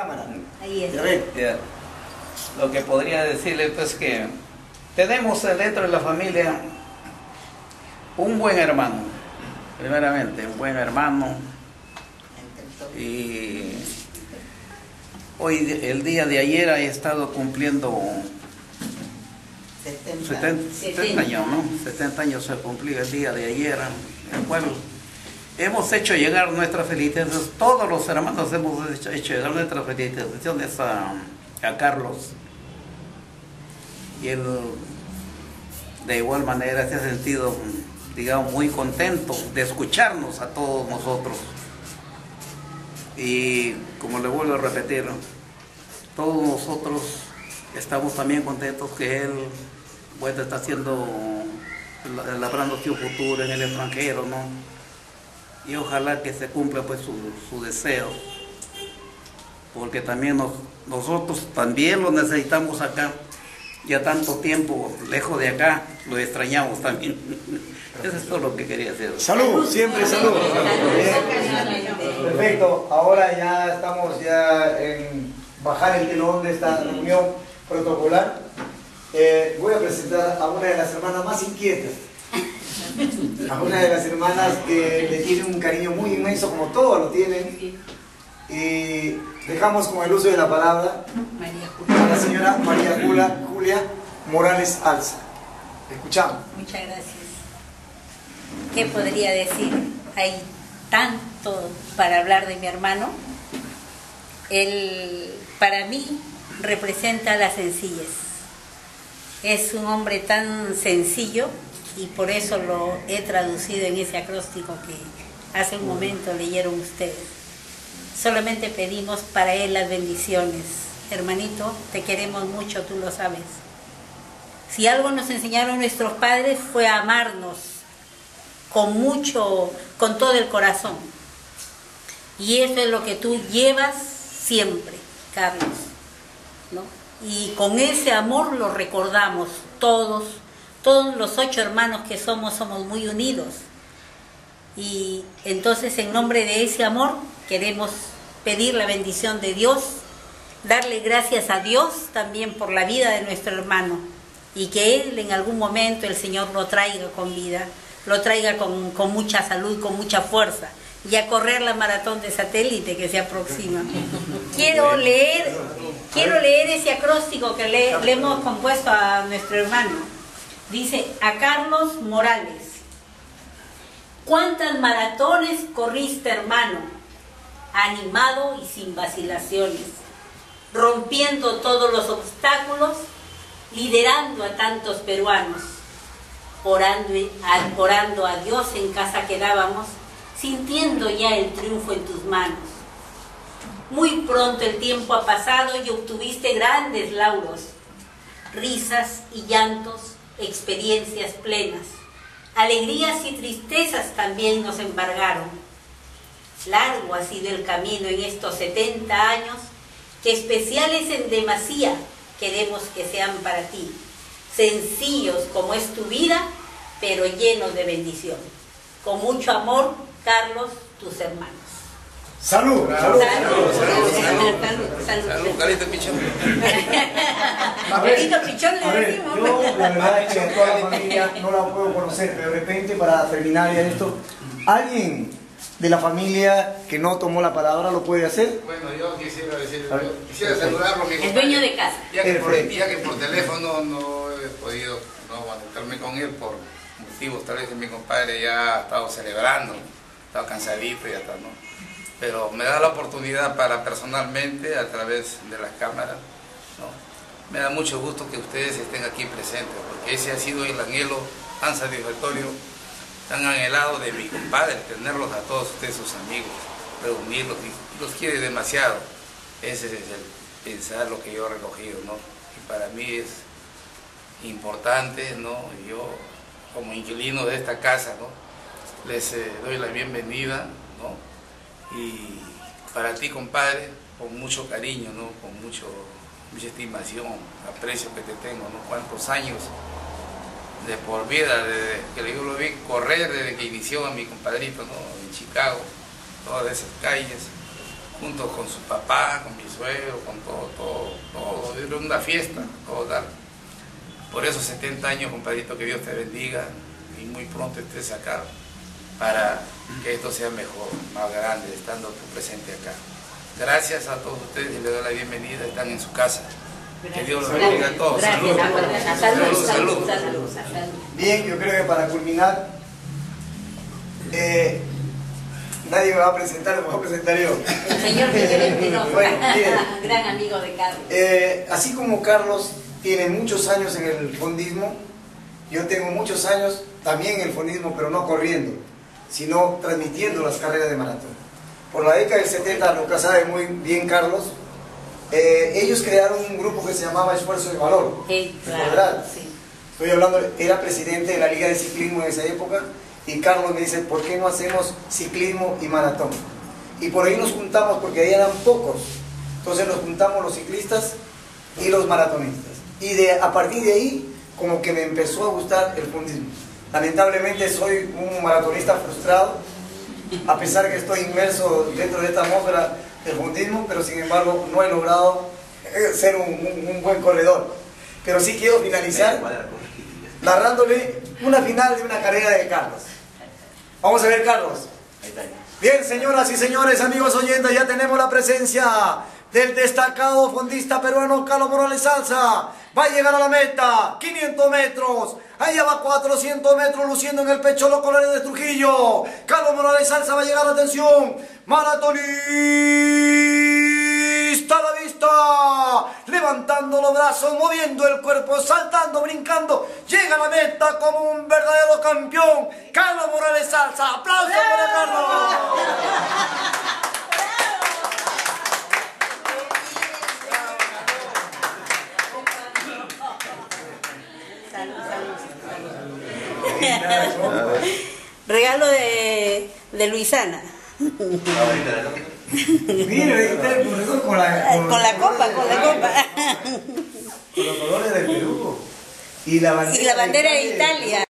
cámara. Ahí es. Lo que podría decirle pues que tenemos dentro de la familia un buen hermano, primeramente, un buen hermano. Y hoy, el día de ayer, he estado cumpliendo 70, 70 años, ¿no? 70 años se cumplió el día de ayer, el cual hemos hecho llegar nuestras felicitaciones, todos los hermanos hemos hecho, llegar nuestras felicitaciones a, a Carlos. Y él de igual manera se ha sentido, digamos, muy contento de escucharnos a todos nosotros. Y como le vuelvo a repetir, todos nosotros estamos también contentos que él bueno, está haciendo, labrando su futuro en el extranjero, ¿no? Y ojalá que se cumpla pues su, su deseo, porque también nos- nosotros también lo necesitamos acá, ya tanto tiempo lejos de acá, lo extrañamos también. Eso es todo lo que quería decir. Salud, siempre salud. Perfecto, ahora ya estamos ya en bajar el telón de esta reunión protocolar. Eh, voy a presentar a una de las hermanas más inquietas. A una de las hermanas que le tiene un cariño muy inmenso, como todos lo tienen. Y dejamos con el uso de la palabra a la señora María Julia, Julia Morales Alza. Escuchamos. Muchas gracias. ¿Qué podría decir? Hay tanto para hablar de mi hermano. Él, para mí, representa la sencillez. Es un hombre tan sencillo y por eso lo he traducido en ese acróstico que hace un momento leyeron ustedes. Solamente pedimos para él las bendiciones. Hermanito, te queremos mucho, tú lo sabes. Si algo nos enseñaron nuestros padres fue a amarnos con mucho, con todo el corazón. Y eso es lo que tú llevas siempre, Carlos. ¿no? Y con ese amor lo recordamos todos, todos los ocho hermanos que somos, somos muy unidos. Y entonces en nombre de ese amor queremos pedir la bendición de Dios, darle gracias a Dios también por la vida de nuestro hermano y que Él en algún momento el Señor lo traiga con vida, lo traiga con, con mucha salud, con mucha fuerza y a correr la maratón de satélite que se aproxima. Quiero leer, quiero leer ese acróstico que le, le hemos compuesto a nuestro hermano. Dice a Carlos Morales. ¿Cuántas maratones corriste, hermano? Animado y sin vacilaciones, rompiendo todos los obstáculos, liderando a tantos peruanos, orando, a- Dios en casa quedábamos, sintiendo ya el triunfo en tus manos. Muy pronto el tiempo ha pasado y obtuviste grandes lauros, risas y llantos, experiencias plenas. Alegrías y tristezas también nos embargaron. Largo ha sido el camino en estos 70 años, que especiales en demasía queremos que sean para ti. Sencillos como es tu vida, pero llenos de bendición. Con mucho amor, Carlos, tus hermanos. Salud, salud. Salud, salud, salud, salud. Salud, Carlito Pichón. A ver, Carlito Pichón le decimos. yo la verdad es que a toda la familia no la puedo conocer, pero de repente para terminar ya esto, ¿alguien de la familia que no tomó la palabra lo puede hacer? Bueno, yo quisiera decir, quisiera saludarlo, mi El dueño de casa. Ya que, por, Perfecto. ya que por teléfono no he podido no conectarme con él por motivos, tal vez que mi compadre ya ha estado celebrando, ha estado cansadito y ya está, ¿no? Pero me da la oportunidad para personalmente, a través de las cámaras, ¿no? Me da mucho gusto que ustedes estén aquí presentes, porque ese ha sido el anhelo tan satisfactorio, tan anhelado de mi compadre, tenerlos a todos ustedes sus amigos, reunirlos, y los quiere demasiado. Ese es el pensar lo que yo he recogido, ¿no? Y para mí es importante, ¿no? Yo, como inquilino de esta casa, ¿no? Les eh, doy la bienvenida, ¿no? Y para ti, compadre, con mucho cariño, ¿no? Con mucho, mucha estimación, aprecio que te tengo, ¿no? Cuántos años de por vida, desde que yo lo vi correr desde que inició a mi compadrito, ¿no? En Chicago, todas esas calles, junto con su papá, con mi suegro, con todo, todo, todo. Era una fiesta, todo dar. Por esos 70 años, compadrito, que Dios te bendiga y muy pronto estés acá para que esto sea mejor, más grande, estando tú presente acá. Gracias a todos ustedes y les doy la bienvenida, están en su casa. Que Dios los bendiga a todos. Gracias. Salud. Salud, Salud, salud, salud. salud, salud. Bien, yo creo que para culminar, eh, nadie me va a presentar, me voy a presentar yo. El señor Miguel Espinosa, Bueno, gran amigo de Carlos. Eh, así como Carlos tiene muchos años en el fondismo, yo tengo muchos años también en el fondismo, pero no corriendo, sino transmitiendo las carreras de maratón. Por la década del 70, lo que sabe muy bien Carlos, eh, ellos crearon un grupo que se llamaba Esfuerzo de Valor. Sí, claro, sí. Estoy hablando, era presidente de la Liga de Ciclismo en esa época y Carlos me dice, ¿por qué no hacemos ciclismo y maratón? Y por ahí nos juntamos porque ahí eran pocos. Entonces nos juntamos los ciclistas y los maratonistas. Y de, a partir de ahí, como que me empezó a gustar el fundismo. Lamentablemente soy un maratonista frustrado, a pesar que estoy inmerso dentro de esta atmósfera del fundismo, pero sin embargo no he logrado eh, ser un, un- un buen corredor. Pero sí quiero finalizar narrándole una final de una carrera de Carlos. Vamos a ver, Carlos. Bien, señoras y señores, amigos oyentes, ya tenemos la presencia del destacado fondista peruano Carlos Morales Salsa. Va a llegar a la meta, 500 metros. Allá va 400 metros luciendo en el pecho los colores de Trujillo. Carlos Morales Salsa va a llegar, atención, maratonista a la vista. Levantando los brazos, moviendo el cuerpo, saltando, brincando. Llega a la meta como un verdadero campeón. Carlos Morales Salsa. ¡Aplausos para Carlos! Salud, salud, salud. Regalo de, de Luisana. Mire, ahí está el con la, Con la copa, con la copa. con los colores del Perú. Y la bandera, Y la bandera de Italia.